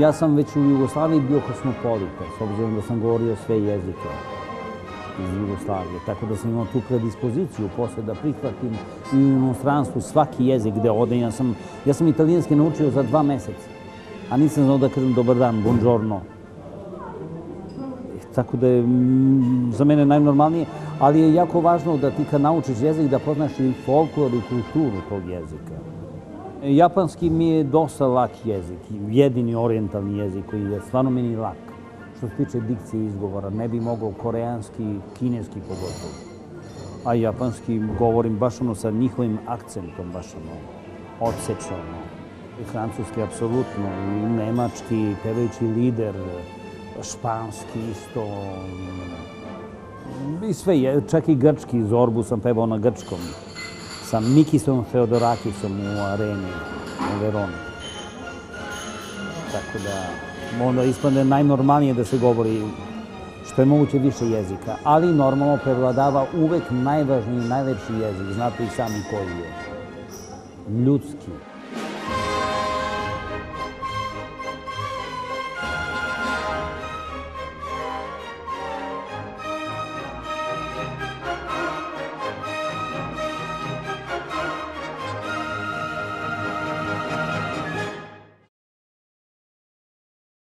Ja sam već u Jugoslaviji bio kosmopolita, s obzirom da sam govorio sve jezike iz Jugoslavije. Tako da sam imao tu predispoziciju posle da prihvatim i u inostranstvu svaki jezik gde odem. Ja sam, ja sam italijanski naučio za dva meseca, a nisam znao da kažem dobar dan, buongiorno. Tako da je za mene najnormalnije, ali je jako važno da ti kad naučiš jezik da poznaš i folklor i kulturu tog jezika. Japanski mi je dosta lak jezik, jedini orijentalni jezik koji je stvarno meni lak. Što se tiče dikcije izgovora, ne bi mogao koreanski, kineski pogotovo. A japanski govorim baš ono sa njihovim akcentom, baš ono, odsečano. I francuski apsolutno, i nemački, pevajući lider, španski isto, i sve, čak i grčki, Zorbu sam pevao na grčkom, sa Mikisom Feodorakisom u areni u Veroni. Tako da, onda ispadne najnormalnije da se govori što je moguće više jezika, ali normalno prevladava uvek najvažniji najlepši jezik, znate i sami koji je, ljudski.